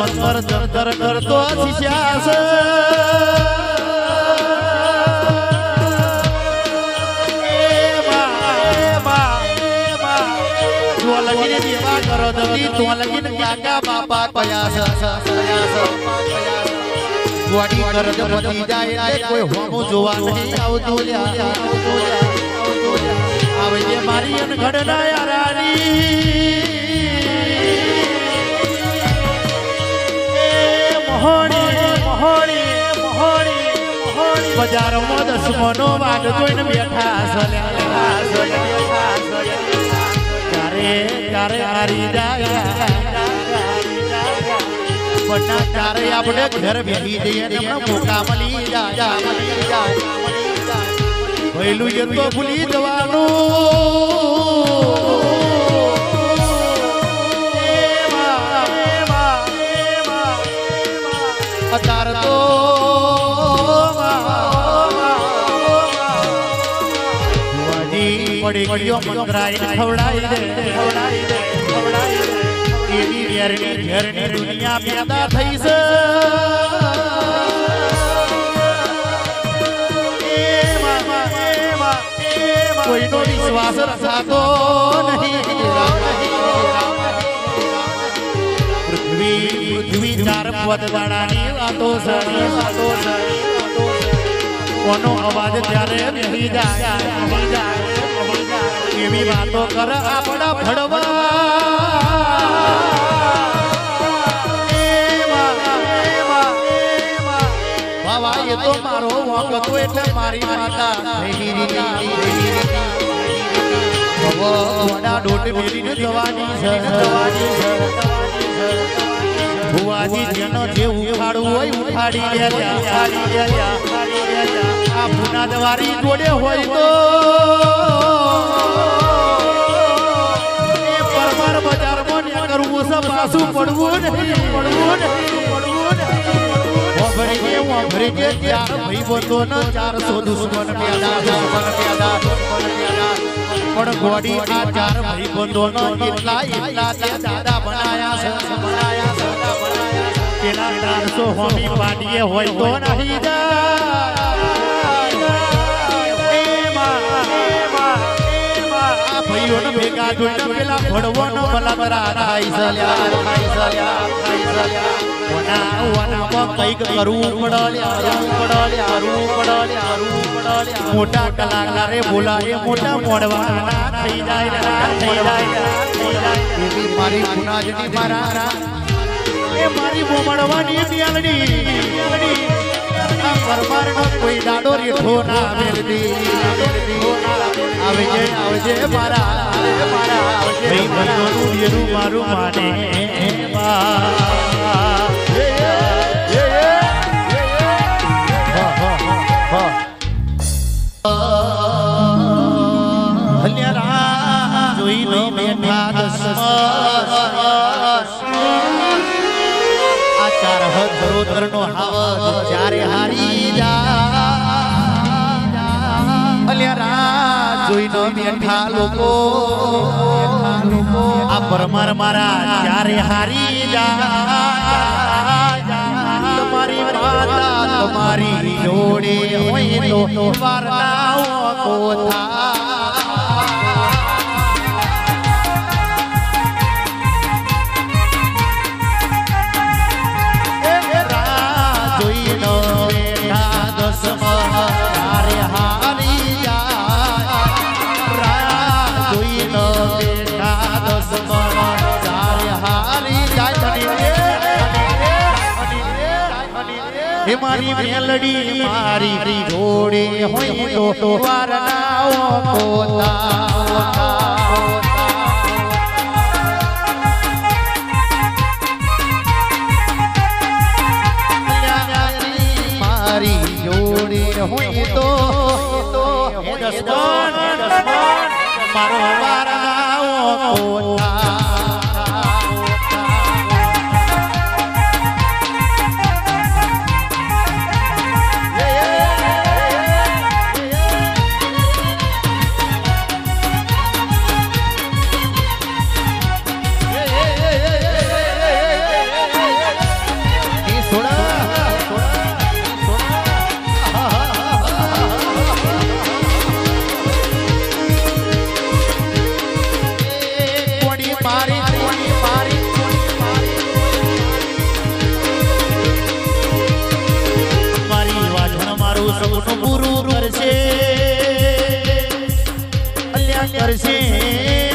અંતર જંતર કરતો શિષ્યા છે એ બા, એ બા, એ બા. જો લગીને દેવા કરો દગી, તો લગીને કાકા બાપા કયા. ગોડી કરજ પતી જાય કોઈ હોમું જોવા નહીં આવતું લ્યા, આવતું લ્યા, આવતું લ્યા. આવે જે મારી અનઘડના યારાની એ મોહણી મોહણી મોહણી જોઈને બેઠા ક્યારે ક્યારે હારી જાય પણ ક્યારે આપણે ઘર બેસી જઈએ મોકા મળી જાય પહેલું એ તો ભૂલી જવાનું. અત્યારે તો પડી ગયો દે દે દે ઘેરની ઘેરની દુનિયા પેદા થઈ છે કોઈનો વિશ્વાસ રખાતો નહીં. પૃથ્વી પૃથ્વી ચાર પદ દાડાની વાતો સણી વાતો સણી કોનો અવાજ ત્યારે બેહી જાય એવી વાતો કર આપણા ભડવા તો મારો વાંક હતો એટલે મારી માતા. ભુવાજી જેનો જે ઉખાડવું હોય ઉખાડી. આ ભુના દવારી જોડે હોય તો પરમાર બજારમાં કરવું છે પાછું પડવું નહીં પડવું નહીં ચારસો દુશ્મન પ્યાદા દુશ્મન પેદા પણ ગોડી આ ચાર ભાઈબંધો નો એટલા એટલા તે દાદા બનાયા છે બનાયા છે બનાયા છે. પેલા ચારસો હોમી પાડીએ હોય તો નહીં જાય. એમાં, એમાં, એમાં આ ભાઈઓને ભેગા જોઈને પેલા ભડવાનો બલાબરા થાય છે લ્યા, થાય છે લ્યા, થાય છે લ્યા. ઓના ઓનામાં કંઈક કરવું પડે. મોટા કલાકારે બોલાવે મોટા મોડવાના થઈ જાય થઈ જાય મારી ગુનાજની મારા એ મારી બોમડવાની મ્યાલડી. પરમારનો કોઈ દાડો રેઠો ના મેળવી આવજે આવજે મારા મારા આવજે મારું માને બા. હજારો નો જ્યારે હારી જા. અલ્યા જોઈને બેઠા લોકો. આ હારી જા. તમારી માતા તમારી જોડે હોય તો વારનાઓ કોથા હે મારી મેલડી મારી જોડે હોય તો વારનાઓ પોતા હોય તો વારનાઓ પોતા સૌનું પૂરું કરશે અલ્યા કરશે.